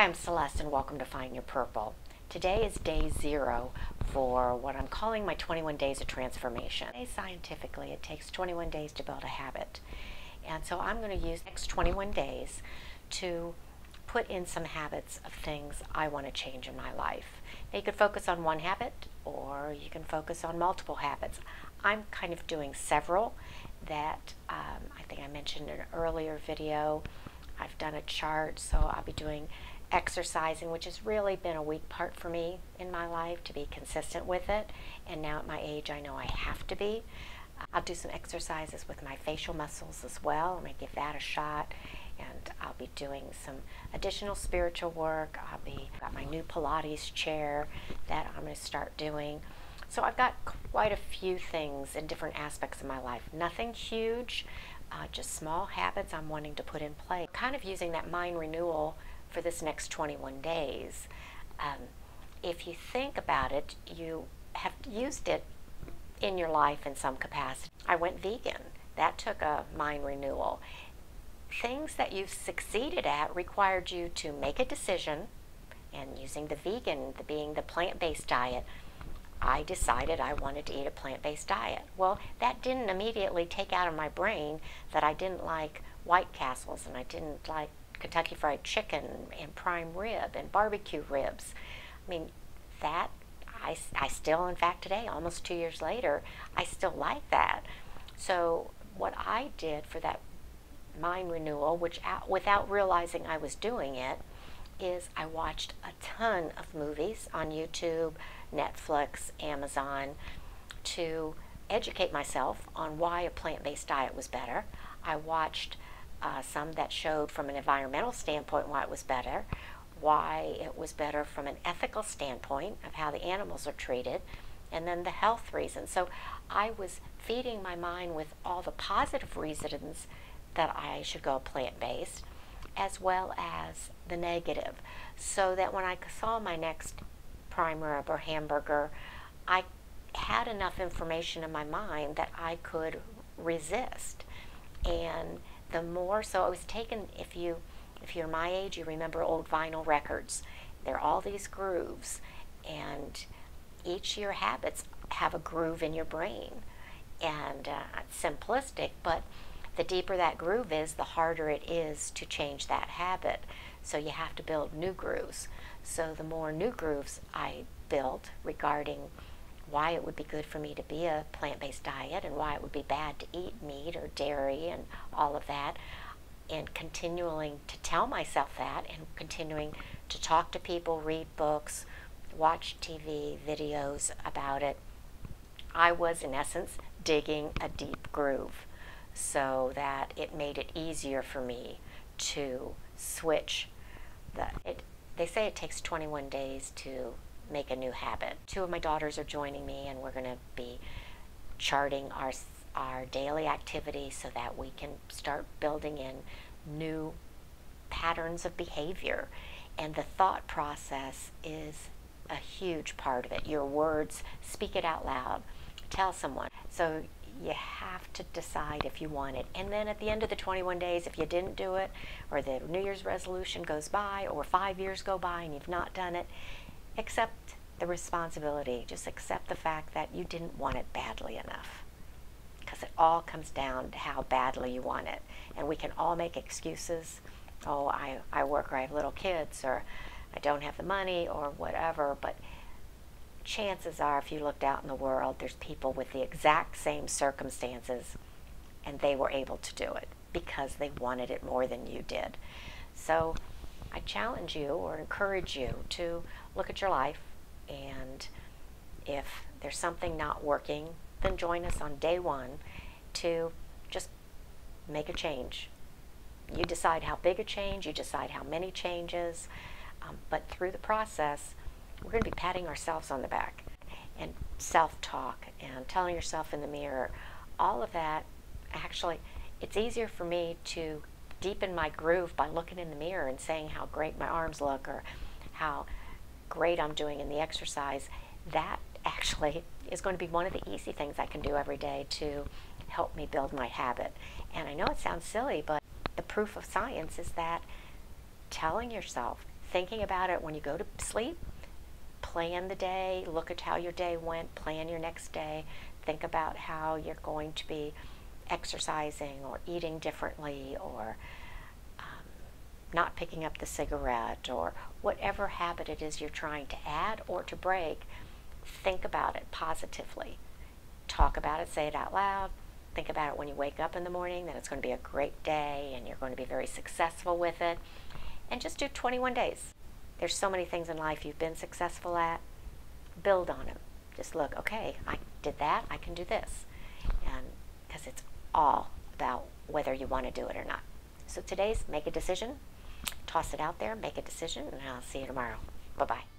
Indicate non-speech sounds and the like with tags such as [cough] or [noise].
Hi, I'm Celeste and welcome to Find Your Purple. Today is day zero for what I'm calling my 21 days of transformation. Scientifically, it takes 21 days to build a habit. And so I'm going to use next 21 days to put in some habits of things I want to change in my life. Now you can focus on one habit or you can focus on multiple habits. I'm kind of doing several that um, I think I mentioned in an earlier video. I've done a chart, so I'll be doing exercising, which has really been a weak part for me in my life to be consistent with it. And now at my age, I know I have to be. I'll do some exercises with my facial muscles as well. I'm going to give that a shot. And I'll be doing some additional spiritual work. I'll be got my new Pilates chair that I'm going to start doing. So I've got quite a few things in different aspects of my life. Nothing huge, uh, just small habits I'm wanting to put in place. Kind of using that mind renewal for this next 21 days. Um, if you think about it, you have used it in your life in some capacity. I went vegan. That took a mind renewal. Things that you've succeeded at required you to make a decision, and using the vegan, the being the plant-based diet, I decided I wanted to eat a plant-based diet. Well, that didn't immediately take out of my brain that I didn't like White Castles and I didn't like Kentucky Fried Chicken and prime rib and barbecue ribs. I mean, that I, I still, in fact, today, almost two years later, I still like that. So what I did for that mind renewal, which without realizing I was doing it, is I watched a ton of movies on YouTube, Netflix, Amazon, to educate myself on why a plant-based diet was better. I watched uh, some that showed from an environmental standpoint why it was better, why it was better from an ethical standpoint of how the animals are treated, and then the health reasons. So I was feeding my mind with all the positive reasons that I should go plant-based, as well as the negative, so that when I saw my next prime rib or hamburger, I had enough information in my mind that I could resist. And the more so it was taken if you if you're my age you remember old vinyl records. There are all these grooves and each of your habits have a groove in your brain. And uh, it's simplistic but the deeper that groove is the harder it is to change that habit. So you have to build new grooves. So the more new grooves i built regarding why it would be good for me to be a plant-based diet and why it would be bad to eat meat or dairy and all of that and continuing to tell myself that and continuing to talk to people, read books, watch TV videos about it. I was in essence digging a deep groove so that it made it easier for me to switch the it they say it takes 21 days to make a new habit. Two of my daughters are joining me and we're going to be charting our our daily activity so that we can start building in new patterns of behavior. And the thought process is a huge part of it. Your words, speak it out loud, tell someone. So you have to decide if you want it. And then at the end of the 21 days, if you didn't do it, or the New Year's resolution goes by, or five years go by and you've not done it, accept the responsibility. Just accept the fact that you didn't want it badly enough. Because it all comes down to how badly you want it. And we can all make excuses. Oh, I, I work or I have little kids or I don't have the money or whatever. But chances are, if you looked out in the world, there's people with the exact same circumstances and they were able to do it because they wanted it more than you did. So I challenge you or encourage you to look at your life and if there's something not working, then join us on day one to just make a change. You decide how big a change, you decide how many changes, um, but through the process, we're going to be patting ourselves on the back and self-talk and telling yourself in the mirror, all of that actually, it's easier for me to deepen my groove by looking in the mirror and saying how great my arms look or how great I'm doing in the exercise. That actually [laughs] is going to be one of the easy things I can do every day to help me build my habit. And I know it sounds silly, but the proof of science is that telling yourself thinking about it when you go to sleep. Plan the day, look at how your day went, plan your next day, think about how you're going to be exercising or eating differently or um, not picking up the cigarette or whatever habit it is you're trying to add or to break. Think about it positively. Talk about it, say it out loud. Think about it when you wake up in the morning that it's going to be a great day and you're going to be very successful with it. And just do 21 days. There's so many things in life you've been successful at. Build on them. Just look, okay, I did that, I can do this. And because it's all about whether you want to do it or not. So today's make a decision, toss it out there, make a decision, and I'll see you tomorrow. Bye bye.